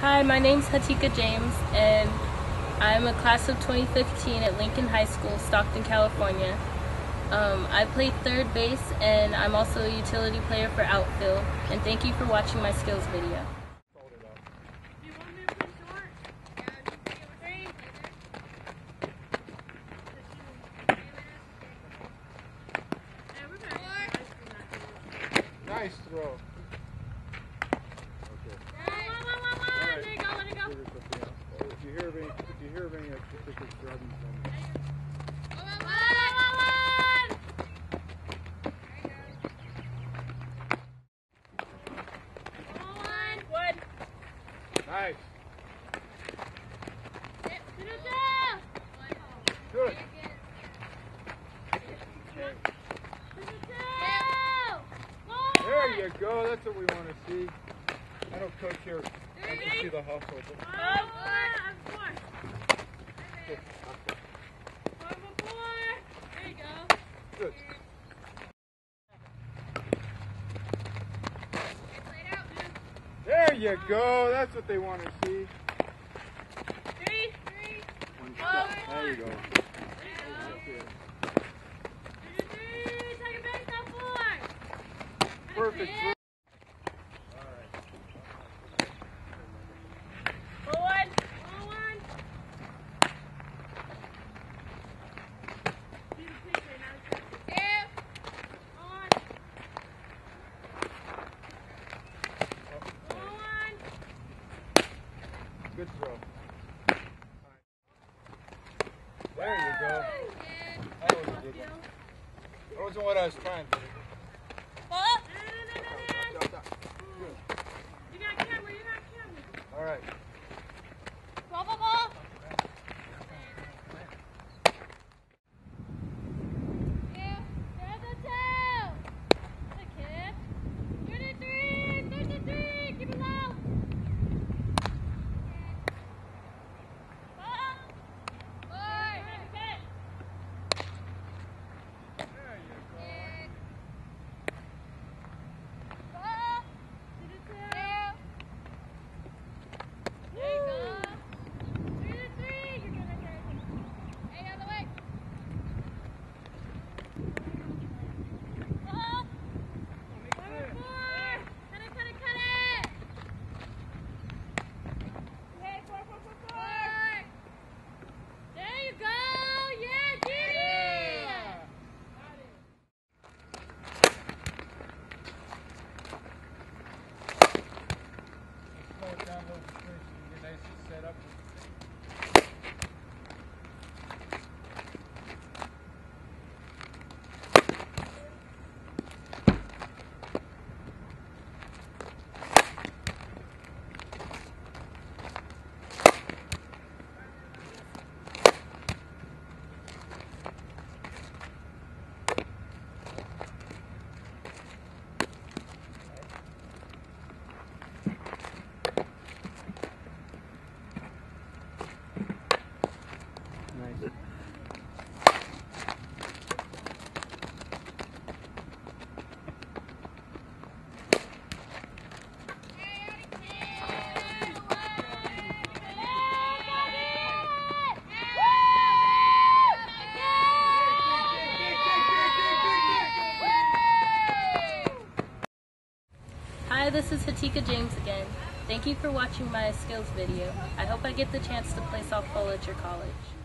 Hi, my name's Hatika James, and I'm a class of 2015 at Lincoln High School, Stockton, California. Um, I play third base, and I'm also a utility player for outfield. And thank you for watching my skills video. Nice throw. Okay. There you go, let it go. Give her something else. Oh, If you hear of any, if you hear of any extracurricular grabbing from Nice. Good. There you go. That's what we want to see. I don't coach here I can see the hustle. But good. There you go. Good. There you go. That's what they want to see. One step. There you go. Perfect. throw. Good throw. There you go. That wasn't what I was trying to do. Hi, this is Hatika James again. Thank you for watching my skills video. I hope I get the chance to play softball at your college.